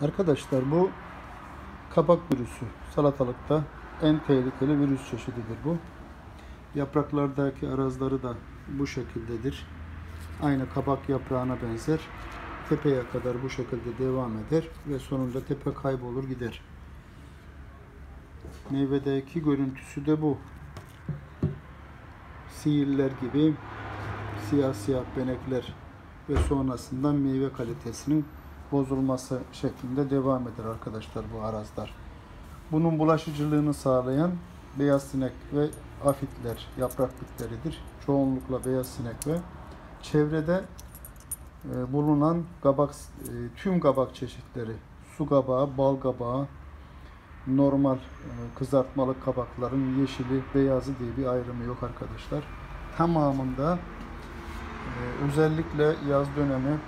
Arkadaşlar bu kabak virüsü salatalıkta en tehlikeli virüs çeşididir bu. Yapraklardaki arazları da bu şekildedir. Aynı kabak yaprağına benzer. Tepeye kadar bu şekilde devam eder ve sonunda tepe kaybolur gider. Meyvedeki görüntüsü de bu. Sihirler gibi siyah siyah benekler ve sonrasında meyve kalitesinin bozulması şeklinde devam eder arkadaşlar bu arazlar. Bunun bulaşıcılığını sağlayan beyaz sinek ve afitler, yaprak bitleridir. Çoğunlukla beyaz sinek ve çevrede e, bulunan kabak, e, tüm kabak çeşitleri, su kabağı, bal kabağı, normal e, kızartmalı kabakların yeşili, beyazı diye bir ayrımı yok arkadaşlar. Tamamında özellikle yaz dönemi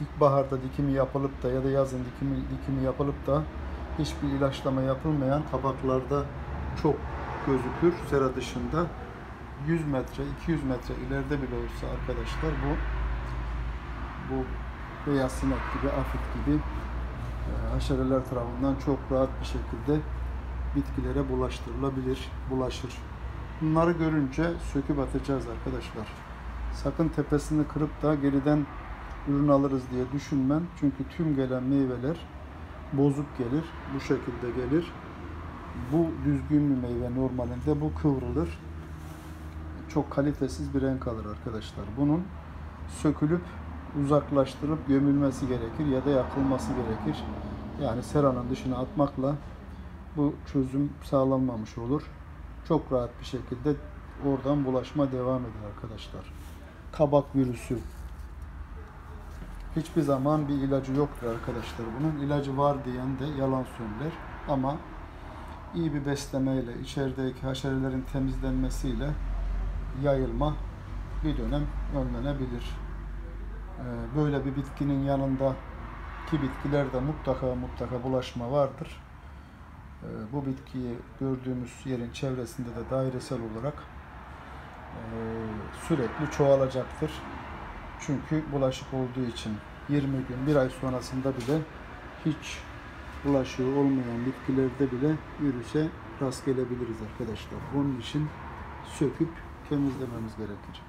ilkbaharda dikimi yapılıp da ya da yazın dikimi, dikimi yapılıp da hiçbir ilaçlama yapılmayan kabaklarda çok gözükür sera dışında. 100 metre, 200 metre ileride bile olsa arkadaşlar bu bu beyaz sinek gibi, afit gibi e, haşereler tarafından çok rahat bir şekilde bitkilere bulaştırılabilir, bulaşır. Bunları görünce söküp atacağız arkadaşlar. Sakın tepesini kırıp da geriden ürün alırız diye düşünmem. Çünkü tüm gelen meyveler bozuk gelir. Bu şekilde gelir. Bu düzgün bir meyve normalinde bu kıvrılır. Çok kalitesiz bir renk alır arkadaşlar. Bunun sökülüp uzaklaştırıp gömülmesi gerekir ya da yakılması gerekir. Yani seranın dışına atmakla bu çözüm sağlanmamış olur. Çok rahat bir şekilde oradan bulaşma devam eder arkadaşlar. Kabak virüsü hiçbir zaman bir ilacı yoktur arkadaşlar. Bunun ilacı var diyen de yalan söyler. Ama iyi bir beslemeyle, içerideki haşerelerin temizlenmesiyle yayılma bir dönem önlenebilir. Ee, Böyle bir bitkinin yanında ki bitkilerde mutlaka mutlaka bulaşma vardır. Ee, Bu bitkiyi gördüğümüz yerin çevresinde de dairesel olarak e, sürekli çoğalacaktır. Çünkü bulaşık olduğu için 20 gün, bir ay sonrasında bile hiç bulaşığı olmayan bitkilerde bile virüse rast gelebiliriz arkadaşlar. Onun için söküp temizlememiz gerekir.